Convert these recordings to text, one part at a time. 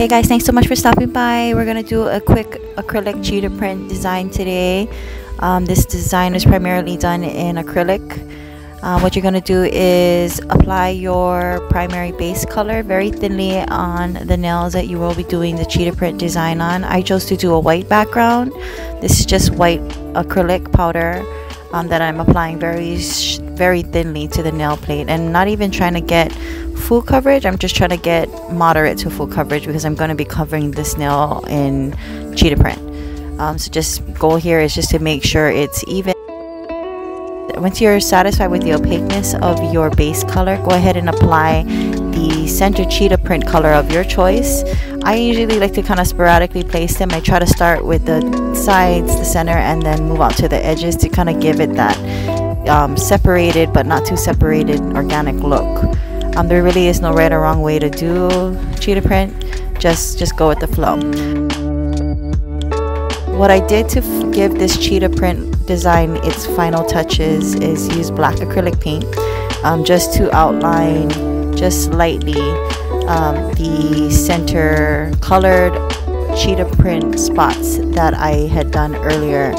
Okay guys, thanks so much for stopping by. We're to do a quick acrylic cheetah print design today. Um, this design is primarily done in acrylic. Uh, what you're to do is apply your primary base color very thinly on the nails that you will be doing the cheetah print design on. I chose to do a white background. This is just white acrylic powder um, that I'm applying very very thinly to the nail plate and not even trying to get full coverage. I'm just trying to get moderate to full coverage because I'm going to be covering this nail in cheetah print. Um, so just goal here is just to make sure it's even. Once you're satisfied with the opaqueness of your base color go ahead and apply the center cheetah print color of your choice. I usually like to kind of sporadically place them. I try to start with the sides the center and then move out to the edges to kind of give it that um, separated but not too separated organic look. Um, there really is no right or wrong way to do cheetah print. Just just go with the flow. What I did to give this cheetah print design its final touches is use black acrylic paint um, just to outline just slightly um, the center colored cheetah print spots that I had done earlier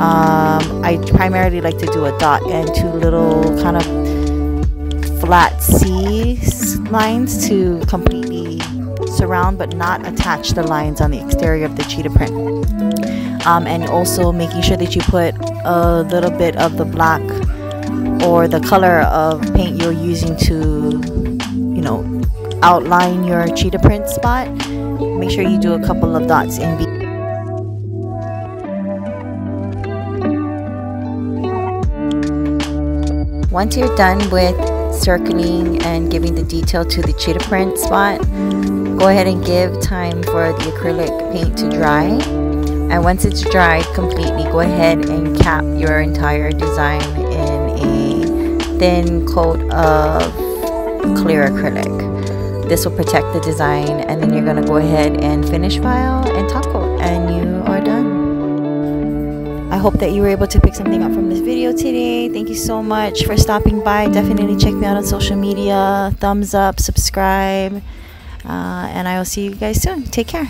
um, I primarily like to do a dot and two little kind of flat C lines to completely surround but not attach the lines on the exterior of the cheetah print. Um, and also making sure that you put a little bit of the black or the color of paint you're using to, you know, outline your cheetah print spot. Make sure you do a couple of dots in between Once you're done with circling and giving the detail to the cheetah print spot, go ahead and give time for the acrylic paint to dry. And once it's dried completely, go ahead and cap your entire design in a thin coat of clear acrylic. This will protect the design and then you're going to go ahead and finish file and top coat and you are done. I hope that you were able to pick something up from this video today. Thank you so much for stopping by. Definitely check me out on social media. Thumbs up, subscribe, uh, and I will see you guys soon. Take care.